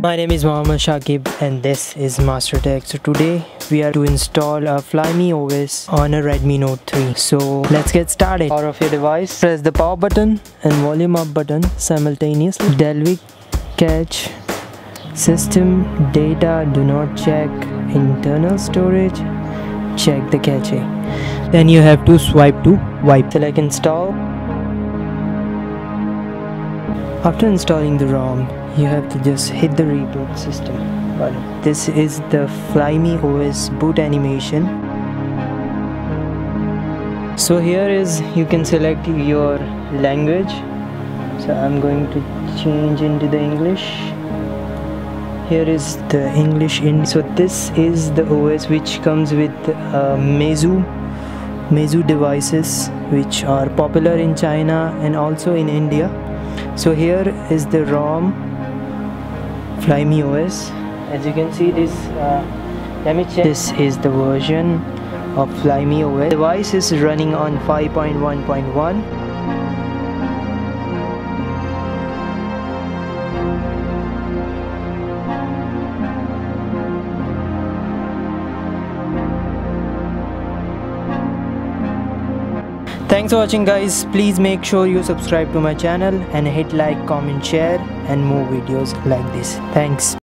My name is Mohammed Saqib and this is MasterTech. So today we are to install a Flyme OS on a Redmi Note 3. So let's get started. Power of your device. Press the power button and volume up button simultaneously. Dalvik cache system data do not check internal storage check the cache then you have to swipe to wipe select install after installing the ROM you have to just hit the reboot system. Button this is the Flyme OS boot animation. So here is you can select your language. So I'm going to change into the English. Here is the English in so this is the OS which comes with uh, Meizu Meizu devices which are popular in China and also in India so here is the ROM. Flyme OS as you can see this uh, let me check. This is the version of Flyme OS the device is running on 5.1.1 Thanks for watching guys. Please make sure you subscribe to my channel and hit like, comment, share and more videos like this. Thanks.